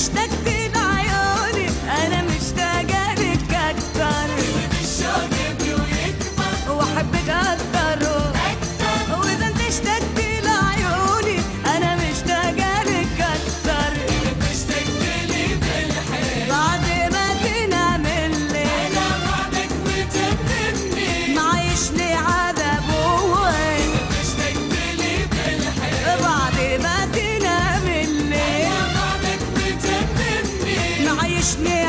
İşte bir Krishna.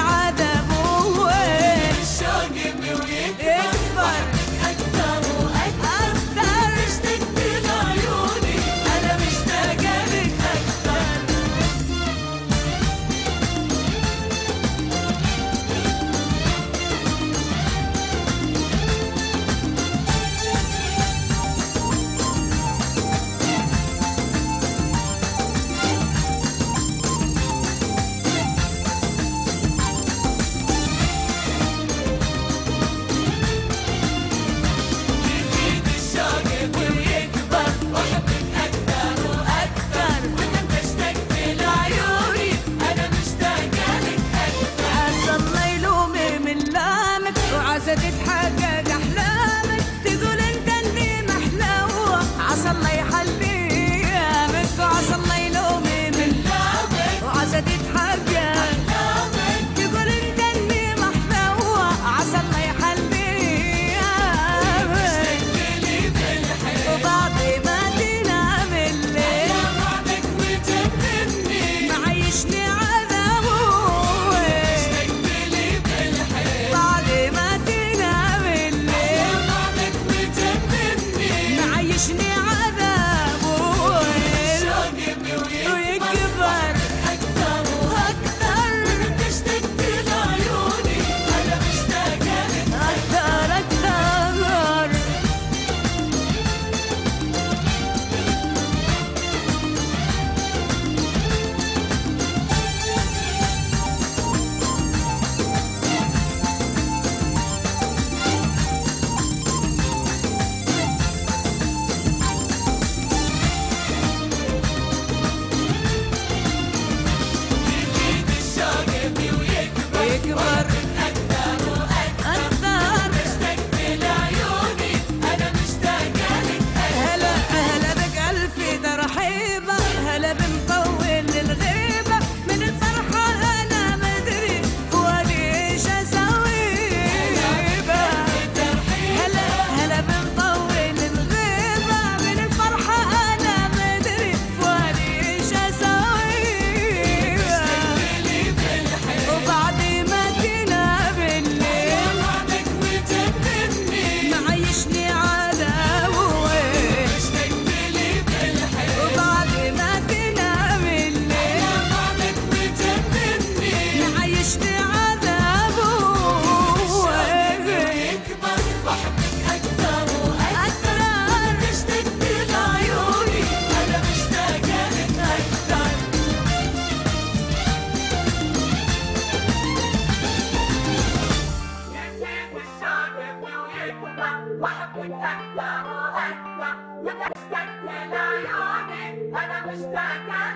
وأنت اشتقت لعيوني أنا مشتاقة